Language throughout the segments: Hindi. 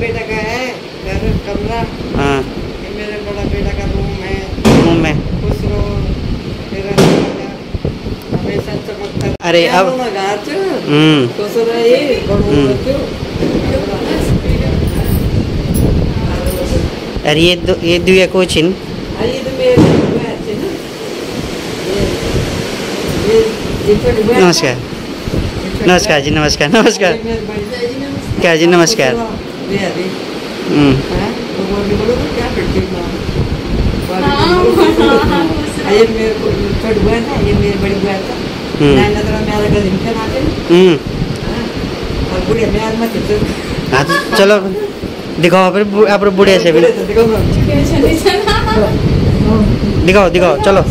बेटा का है। कमरा। हाँ। मेरे बड़ा बेटा का रूम है। रूम में खुश रहो। हमेशा चमकता अरे, अब- हम्म। खुश रहे बड़ो हम्म। अरे ये दो ये तो मेरे गाछ है ये नमस्कार। नमस्कार जी नमस्कार नमस्कार। क्या जी नमस्कार। हम्म हैं? तो बोलो तो क्या करती हूँ? हाँ, ये मेरे को है ये बड़ी था हम्म। नैना तरह मेरा का दिन खेल आते हम्म और बुढ़िया मैं आज मत हाँ तो चलो दिखाओ फिर आप बुढ़िया से भी दिखाओ दिखाओ चलो।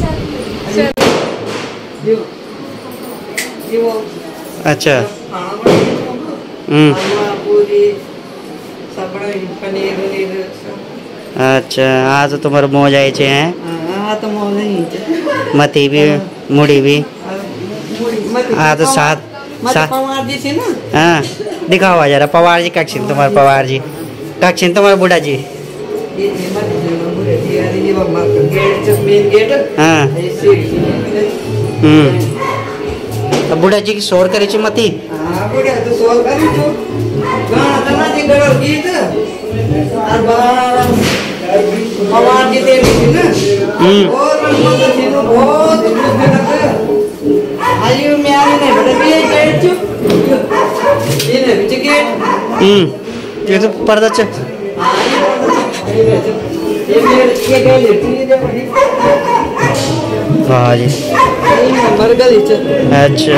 अच्छा। हम्म हलवा पूरी सब बनाई पनीर वनीर अच्छा आज तो तुम्हारे मौज आए छे हैं? हाँ हाँ तो मौज नहीं है मती भी मुड़ी भी. हाँ तो साथ साथ पवार जी थी ना? हाँ दिखाओ जरा पवार जी कक्षिन तुम्हारे पवार जी कक्षिन तुम्हारे बुढ़ा जी हाँ. हम्म. तो बुढ़ा जी की शोर करे मती? हाँ बुढ़िया तो सोल करी जी गड़ो गीत और बाहर पवार जी देवी थी ना। और रंगमंद थी ना बहुत खुश लगता आयु में आने नहीं बड़े भी गेट जो ये ने बिच गेट हम्म ये तो पर्दा च हाँ ये मेरे ये गए लेती है जब बड़ी जी मर गई चल अच्छा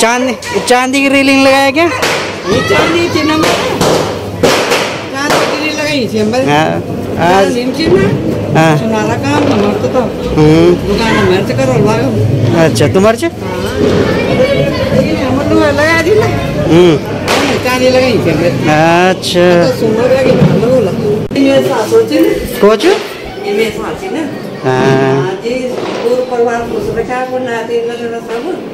चांदी चांदी की रेलिंग लगाया क्या? ये चांदी थी ना चांदी की लगाई थी हाँ आज नीम ना। हाँ। सुनारा काम ना तो। हम्म। दुकान में मरते करो लागो अच्छा तुम्हारे ना। हम्म। चांदी लगाई थी अच्छा। तो लगी भालो बोला ये सास कोच ये मेरे ना। हाँ। जी पूरे परिवार खुश रखा को नाते ना ना सब।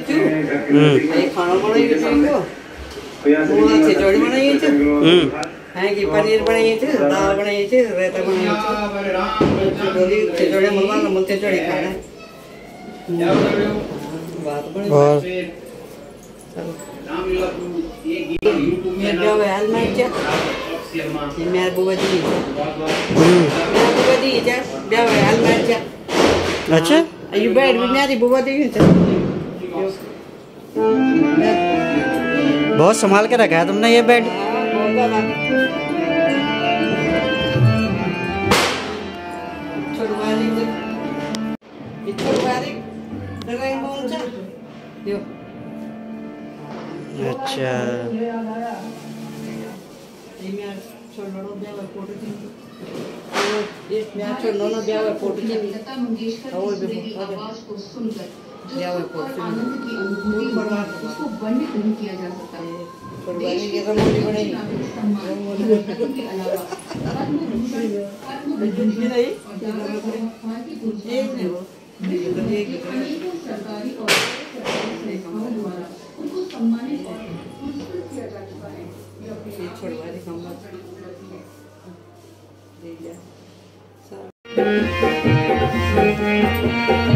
खाना बनाई खिचड़ी बनाई थी हम्म। है कि पनीर बनाई दाल बनाई रायता बनाई थी बोली खिचड़ी मलवा ना मुझे खिचड़ी खाना बात बड़ी मेरे ब्याह मैं क्या ये बुआ जी हम्म बुआ जी है ब्याह है मैं क्या अच्छा ये बैठ भी मेरी बुआ जी है। बहुत संभाल के रखा है तुमने ये बेड। अच्छा। लता मंगेशकर और की भी आवाज़ को सुनकर और बहुत आनंद की अनुभूति है, उसको वर्णित नहीं किया जा सकता देश के नागरिक सम्मान रत्न के अलावा और अनेकों सरकारी और सरकारी संस्थाओं द्वारा उनको सम्मानित और पुरस्कृत किया जा चुका है में छोड़वा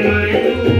अरे,